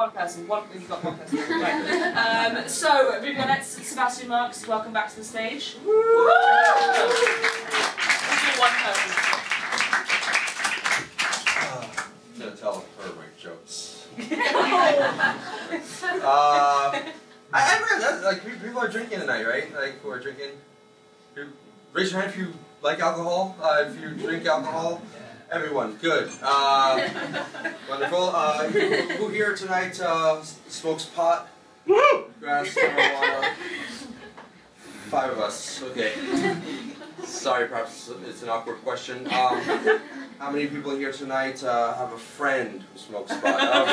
One person. One. You got one person. Right. Um, so, Vivianette, Sebastian Marx, welcome back to the stage. Woo! one person. I'm gonna tell her my jokes. uh, I, I read that, like people are drinking tonight, right? Like who are drinking? Who, raise your hand if you like alcohol. Uh, if you drink alcohol. Everyone, good. Uh, wonderful. Uh, who, who here tonight uh, smokes pot? Grass, marijuana. Five of us. Okay. Sorry, perhaps it's an awkward question. Um, how many people here tonight uh, have a friend who smokes pot? Oh,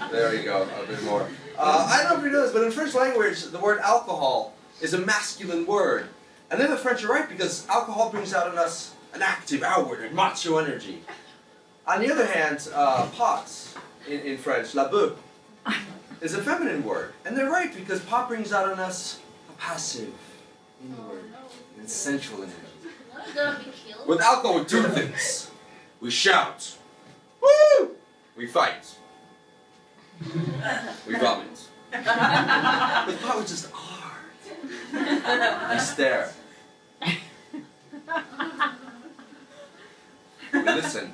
friend There you go, a bit more. Uh, I don't know if you know this, but in French language, the word alcohol is a masculine word. And then the French are right because alcohol brings out in us an active, outward, and macho energy. On the other hand, uh, pot in, in French, la beuh, is a feminine word. And they're right because pot brings out in us a passive, inward, and sensual energy. With alcohol, we do things. We shout. Woo! We fight. We vomit. With pot, we just We stare. We listen.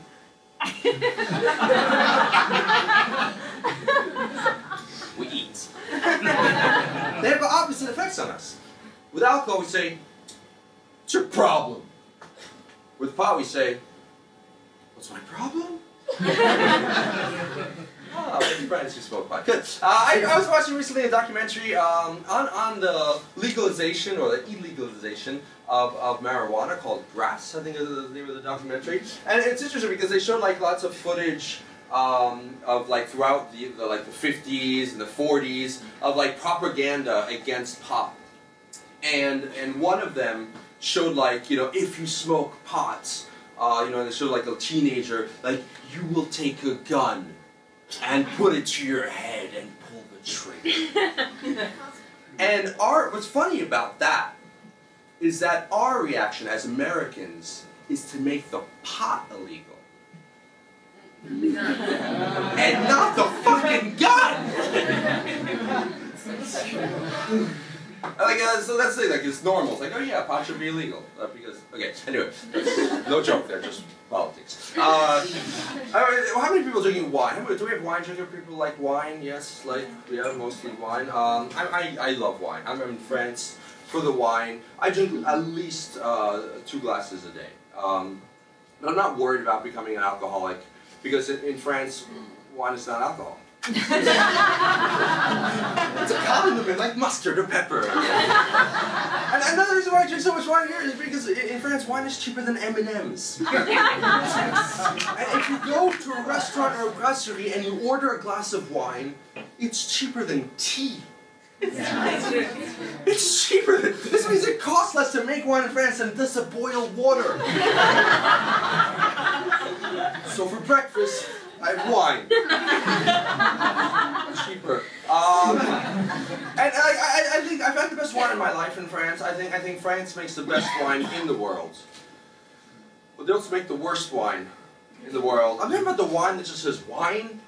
we eat. they have opposite effects on us. With alcohol, we say, it's your problem? With pot, we say, What's my problem? Oh, maybe friends who smoke pot. Good. Uh, I, I was watching recently a documentary um, on, on the legalization or the illegalization of, of marijuana called Grass, I think is the name of the documentary. And it's interesting because they showed like lots of footage um, of like throughout the, the, like the 50s and the 40s of like propaganda against pot. And, and one of them showed like, you know, if you smoke pot, uh, you know, and they showed like a teenager, like, you will take a gun and put it to your head and pull the trigger. and our, what's funny about that is that our reaction as Americans is to make the pot illegal. and not the fucking gun! Like, uh, so that's the thing, like, it's normal. It's like, oh yeah, pot should be illegal. Uh, because, okay, anyway, no joke there, just politics. Uh, how many people drinking wine? do we have wine drinking people like wine? Yes, like, yeah, mostly wine. Um, I, I, I love wine. I'm in France for the wine. I drink at least uh, two glasses a day. Um, but I'm not worried about becoming an alcoholic because in, in France, wine is not alcohol. a like mustard or pepper. and another reason why I drink so much wine here is because in France wine is cheaper than M&M's. and if you go to a restaurant or a brasserie and you order a glass of wine, it's cheaper than tea. it's cheaper than, this means it costs less to make wine in France than it does to boil water. so for breakfast, I have wine. cheaper. Um, and I, I, I think Wine in my life in France. I think I think France makes the best wine in the world. But they also make the worst wine in the world. I'm talking about the wine that just says wine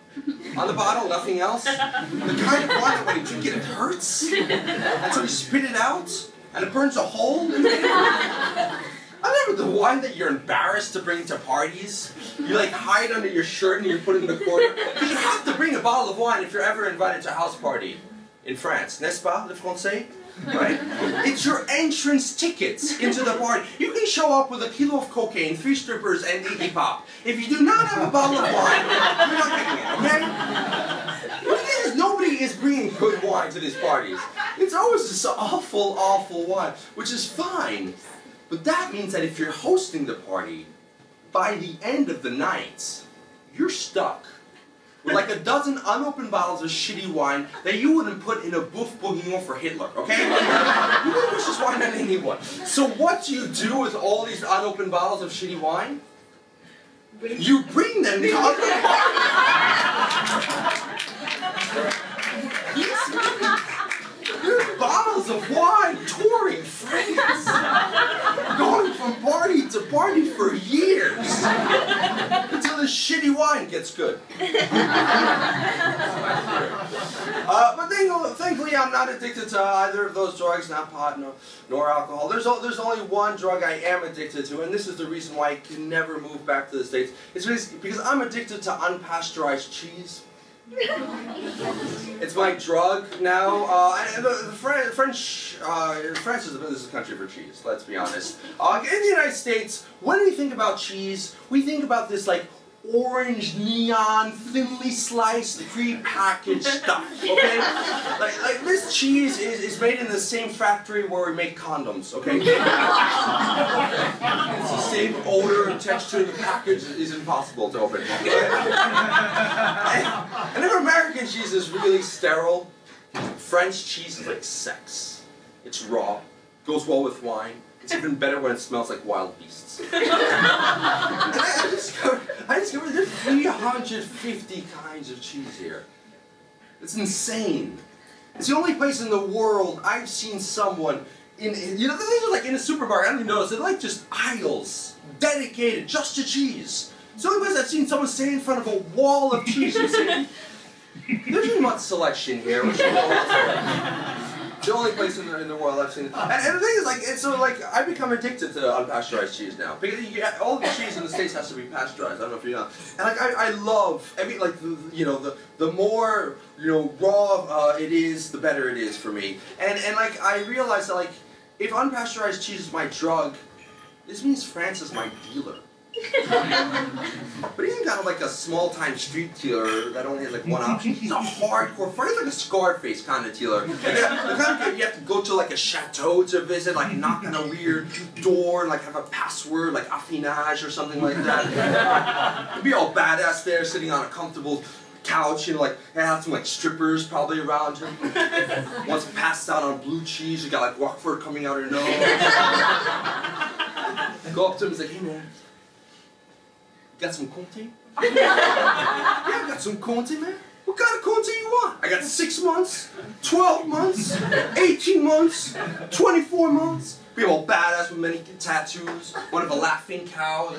on the bottle, nothing else. The kind of wine that when you drink it, it hurts. And so you spit it out, and it burns a hole. I remember the wine that you're embarrassed to bring to parties. You like hide under your shirt and you put it in the corner. Because you have to bring a bottle of wine if you're ever invited to a house party in France. N'est-ce pas, le français? Right? It's your entrance tickets into the party. You can show up with a kilo of cocaine, three strippers, and Iggy Pop. If you do not have a bottle of wine, you're not getting it, okay? The thing is, nobody is bringing good wine to these parties. It's always this awful, awful wine, which is fine. But that means that if you're hosting the party, by the end of the night, you're stuck with like a dozen unopened bottles of shitty wine that you wouldn't put in a boeuf bourguignon for Hitler, okay? you wouldn't wish this wine on anyone. So what do you do with all these unopened bottles of shitty wine? You bring them to other parties. Bottles of wine touring France, going from party to party for years shitty wine gets good. uh, but thankfully, I'm not addicted to either of those drugs, not pot nor, nor alcohol. There's, there's only one drug I am addicted to, and this is the reason why I can never move back to the States. It's because I'm addicted to unpasteurized cheese. it's my drug now. Uh, the, the French, uh, France is, is a country for cheese, let's be honest. Uh, in the United States, when we think about cheese, we think about this like orange neon thinly sliced pre-packaged stuff okay? Like, like this cheese is, is made in the same factory where we make condoms okay? It's the same odor and texture the package is impossible to open. And, and if American cheese is really sterile French cheese is like sex. It's raw goes well with wine it's even better when it smells like wild beasts. I discovered, I discovered there's 350 kinds of cheese here. It's insane. It's the only place in the world I've seen someone in, you know, these are like in a supermarket, I don't even notice, they're like just aisles dedicated just to cheese. It's the only place I've seen someone stand in front of a wall of cheese and say, there's not much selection here the only place in the, in the world I've seen it. And, and the thing is, like, it's so like I become addicted to unpasteurized cheese now because all the cheese in the states has to be pasteurized. I don't know if you know. And like I, I love every like the, you know the the more you know raw uh, it is, the better it is for me. And and like I realize that like if unpasteurized cheese is my drug, this means France is my dealer. But he's kind of like a small-time street dealer that only has like one option. He's a hardcore, he's like a Scarface kind of dealer. And the kind of you have to go to like a chateau to visit, like knock on a weird door, and like have a password, like affinage or something like that. Be all badass there, sitting on a comfortable couch, know, like have some like strippers probably around him. Once passed out on blue cheese, you got like Roquefort coming out of your nose. Go up to him and say, hey man. Got some Comté? yeah, I got some Comté, man. What kind of Comté you want? I got six months, 12 months, 18 months, 24 months. Be all badass with many tattoos, one of a laughing cow.